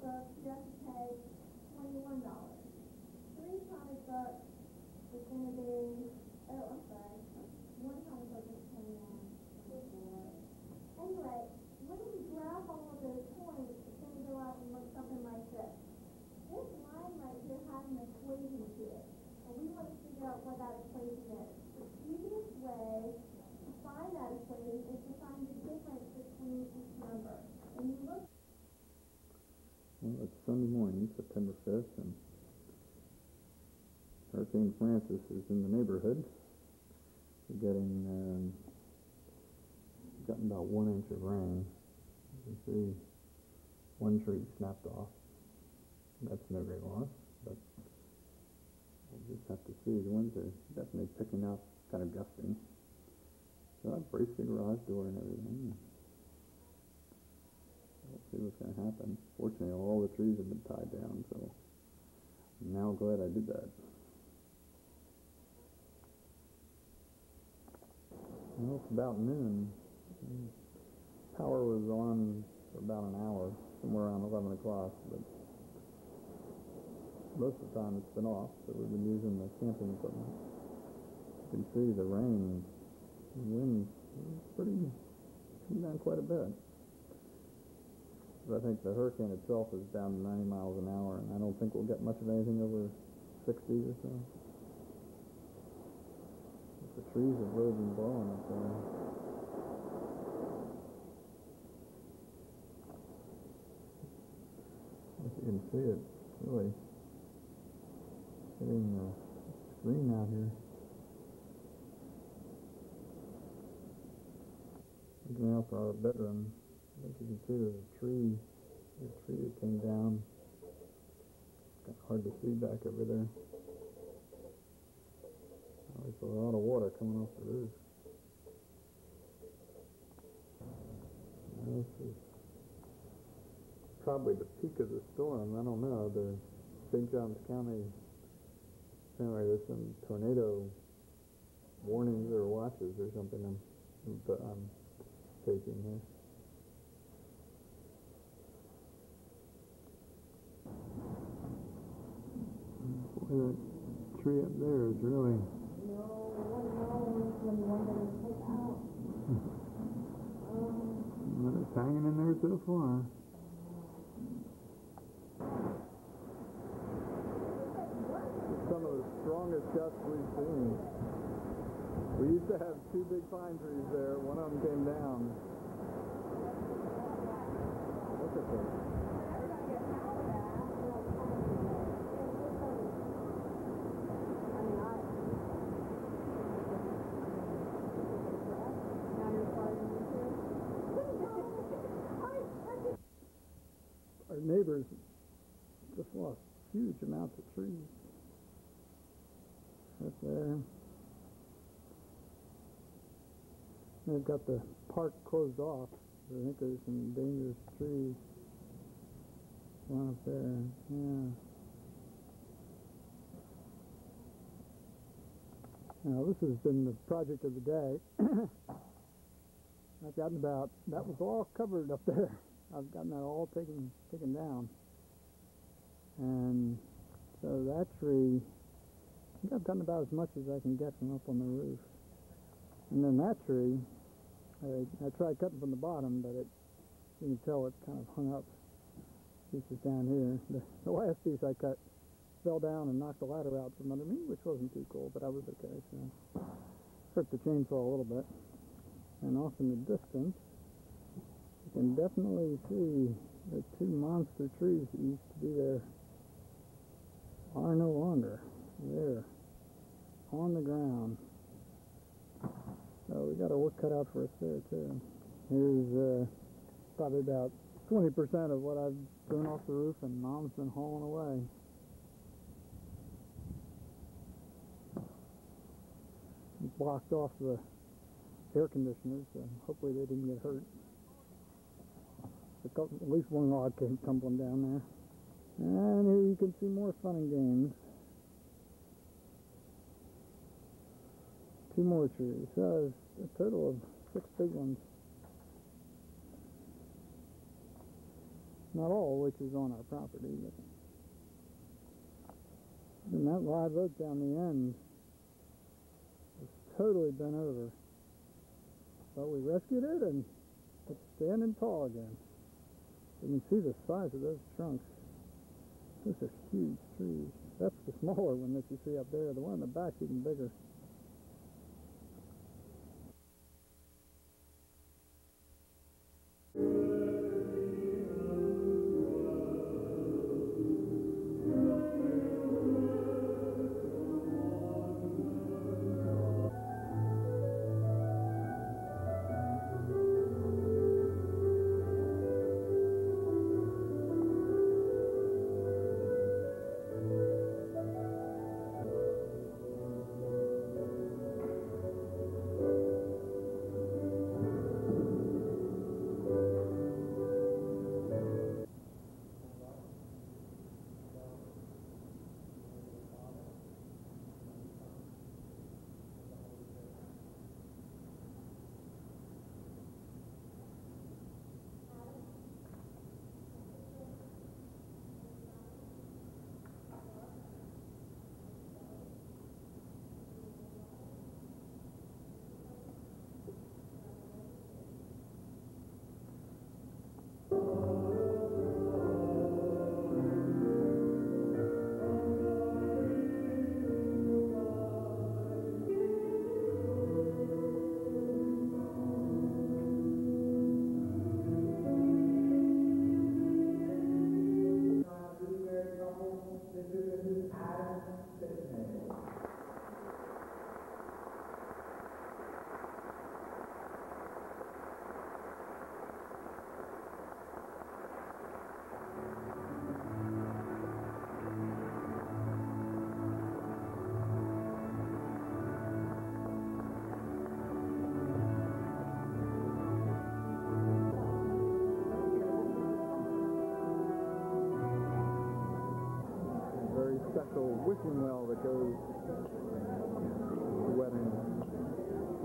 books, you have to pay twenty-one dollars. Three comic books is gonna be, oh, I'm sorry, one comic book is twenty-one, twenty-four. Anyway, when we graph all of those points, it's gonna go out and look something like this. This line right here has an equation to it, and we want to figure out what that equation is. The easiest way to find that equation is to find the difference between each number. When you look Well, it's Sunday morning, September fifth, and Hurricane Frances is in the neighborhood. We're getting, um, gotten about one inch of rain. You can see one tree snapped off. That's no great loss, but we'll just have to see. The winds are definitely picking up, kind of gusting. So I've braced the garage door and everything. See what's gonna happen. Fortunately, all the trees have been tied down, so I'm now glad I did that. Well, it's about noon. Power was on for about an hour, somewhere around eleven o'clock, but most of the time it's been off, so we've been using the camping equipment. You can see the rain, the wind, pretty, pretty down quite a bit. I think the hurricane itself is down to 90 miles an hour, and I don't think we'll get much of anything over 60 or so. The trees have really been blowing up there. If you can see it, really hitting uh, the screen out here. Looking out for our bedroom, I think you can see there's a tree, a tree that came down. Kind of hard to see back over there. Oh, There's a lot of water coming off the roof. This is probably the peak of the storm. I don't know. The St. Johns County, apparently there's some tornado warnings or watches or something I'm, I'm taking here. That tree up there is really. No, one knows when one gonna out. Um, it's hanging in there so far. Some of the strongest gusts we've seen. We used to have two big pine trees there. One of them came down. Look at this. I mean, I. Now you're starting to. Our neighbors just lost huge amounts of trees. Right there. They've got the park closed off. I think there's some dangerous trees. One up there. Yeah. Now this has been the project of the day. I've gotten about that was all covered up there. I've gotten that all taken taken down. And so that tree I think I've gotten about as much as I can get from up on the roof. And then that tree, I, I tried cutting from the bottom, but it you can tell it kind of hung up pieces down here. The, the last piece I cut fell down and knocked the ladder out from under me, which wasn't too cool, but I was okay. So hurt the chainsaw a little bit. And off in the distance, you can definitely see the two monster trees that used to be there are no longer. There, on the ground. So we got our work cut out for us there too. Here's uh, probably about 20% of what I've thrown off the roof and mom's been hauling away. Blocked off the air conditioners, so hopefully they didn't get hurt. At least one log came tumbling down there. And here you can see more fun and games. Two more trees. So it's a total of six big ones. Not all which is on our property, but and that live oak down the end was totally bent over. But we rescued it and it's standing tall again. You can see the size of those trunks. Those a huge tree. That's the smaller one that you see up there. The one in the back's even bigger.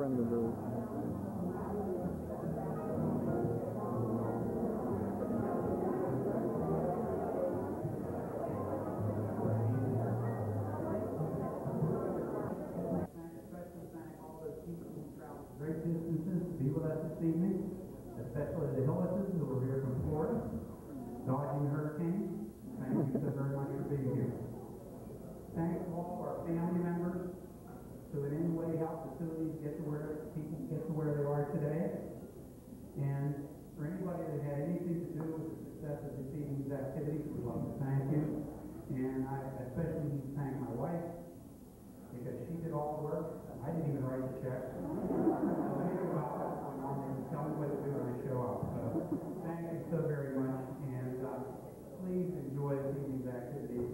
Friend of traveled great distances this evening, especially the Hilleses who here from Florida, dodging hurricanes. Thank you so very much for being here. Thank all our family members who in any way helped facilities get to where people get to where they are today. And for anybody that had anything to do with the success of this evening's activities, we'd like to thank you. And I especially need to thank my wife, because she did all the work. I didn't even write the. So anything about going on, they can tell me what to do when I show up. So thank you so very much, and uh, please enjoy this evening's activities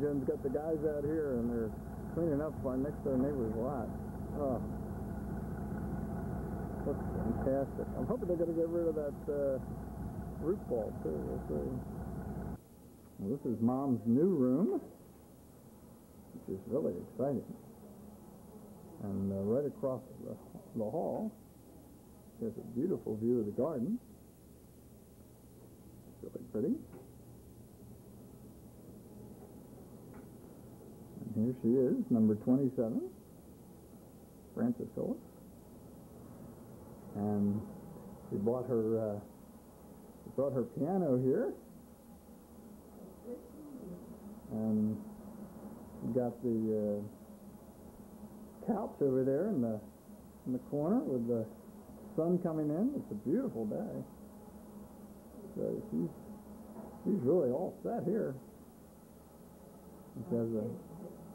Jones got the guys out here and they're cleaning up our next door neighbor's lot. Oh. Looks fantastic. I'm hoping they're gonna get rid of that uh, roof ball too. We'll see. Well, this is mom's new room, which is really exciting. And uh, right across the, the hall, there's a beautiful view of the garden. It's really pretty. Here she is, number 27, Frances Phillips. And we bought her, uh, we brought her piano here. And got the uh, couch over there in the in the corner with the sun coming in. It's a beautiful day. So she's she's really all set here. She has a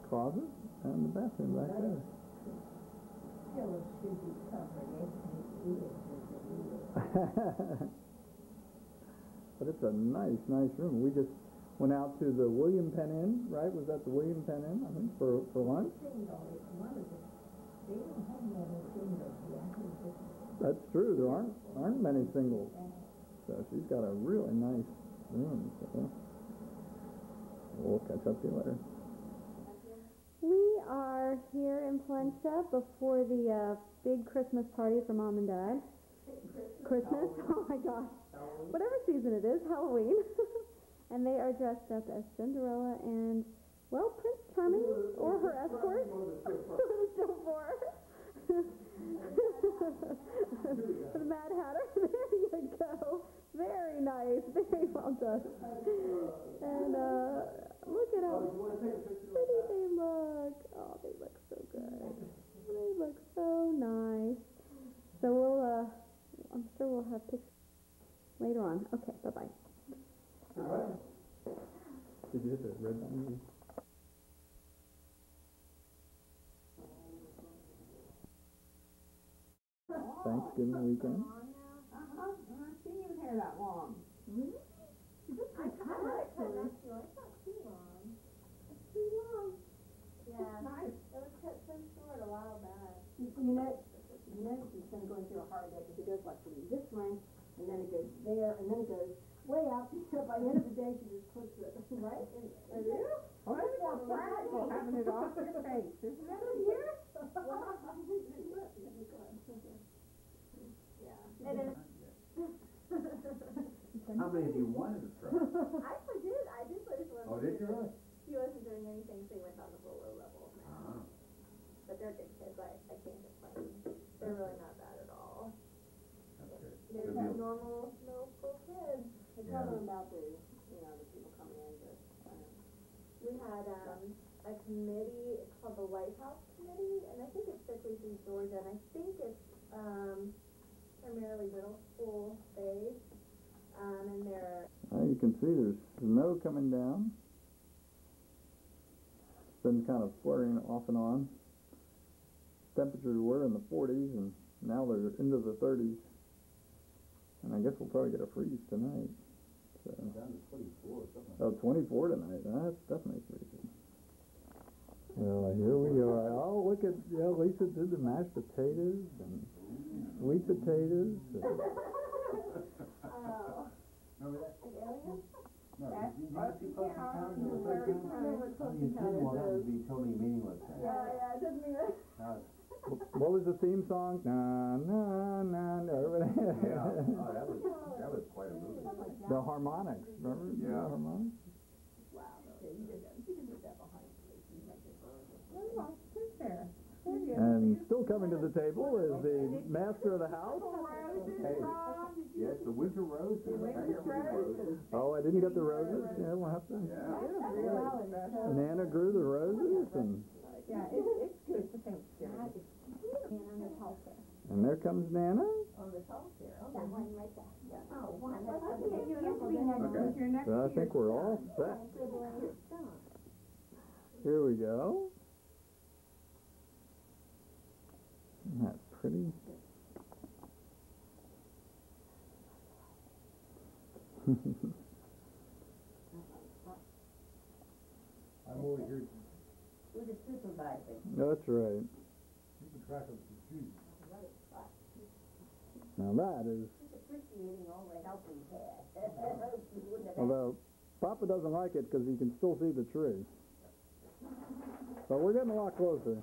closet and the bathroom back there. but it's a nice, nice room. We just went out to the William Penn Inn, right? Was that the William Penn Inn? I think for for lunch. That's true. There aren't aren't many singles. So she's got a really nice room. So we'll catch up to you later. Are here in Palencia before the uh, big Christmas party for mom and dad. Christmas? Oh my gosh. Whatever season it is, Halloween. and they are dressed up as Cinderella and, well, Prince Charming or her escort. Still four. the Mad Hatter. There you go. Very nice. Very well done. And uh, look at how they look so good. They look so nice. So we'll, uh, I'm sure we'll have pictures later on. Okay, bye bye. Did you hit the red button? Thanksgiving weekend. Uh-huh, I've seen you hair that long. Really? I cut it cut next to you. It's not too long. It's too long. Yeah. Nice. It was cut so short a while back. You you know, you know she's kind of going through a hard day because it goes like from this length, and then it goes there, and then it goes way out there. By the end of the day, she just clips it, right? And, oh, and Well, that's more practical, having it off your face, isn't it? It is. How many of you wanted to try? I actually did. I did put his one. Oh, did you really? He wasn't doing anything, so he went on the lower level now. Ah. But they're good kids. I, I can't complain. They're really not bad at all. That's. They're Good just deal. normal middle school kids. They tell them about the, you know, the people coming in to, kind of, We had um, a committee, it's called the White House Committee, and I think it's strictly through Georgia, and I think it's um, primarily middle school based. Um, and they're Well, you can see there's snow coming down. It's been kind of flurrying off and on. Temperatures were in the 40s and now they're into the 30s. And I guess we'll probably get a freeze tonight. So, Down to twenty-four or something. oh, 24 tonight. That's definitely freezing. Well, here we are. Oh, look at yeah, Lisa did the mashed potatoes and sweet potatoes. And, oh, Remember that? an alien? No, you, you got two close encounters in the third I remember Oh, Close you did, well, that Encounters would be totally meaningless. Yeah, yeah, it doesn't mean that. Now, what was the theme song? Na na na na. Everybody. yeah, oh, that was, that was quite a movie. The harmonics, remember? the Yeah. harmonics? Who's there? And still coming to the table is the master of the house. Hey, yes, the winter roses. Thanksgiving roses. Oh, I didn't get the roses. Yeah, we'll have to. Yeah. Nana grew the roses, and Yeah, it's, it's good for Thanksgiving. And there comes Nana. That one right there. Oh, One. Okay. Who's your next So I think we're all set. Here we go. Isn't that pretty? supervising. That's right. Keeping track of the sheep. Now that is, appreciating all the help he's had. He wouldn't have had although Papa doesn't like it because he can still see the tree. But we're getting a lot closer.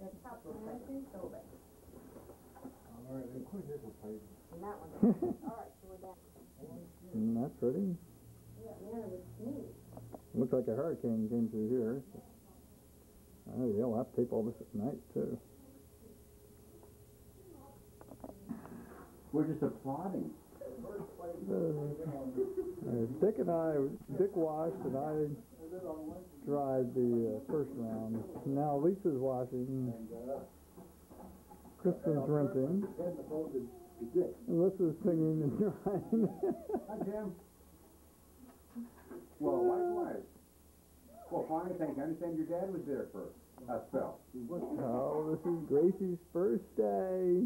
that top looks like it's building. All right, then quit here for paving. And that one, all right, so we're down. Isn't that pretty? Yeah, it was neat. Looks like a hurricane came through here. Oh, yeah, we'll have to tape all this at night too. We're just applauding. Uh, Dick and I, Dick washed and I dried the uh, first round. Now Lisa's washing. Kristen's rinsing. And Lisa's singing and drying. Hi, Jim. Well, likewise. Well, fine, thank you. I understand your dad was there for a spell. oh, this is Gracie's first day.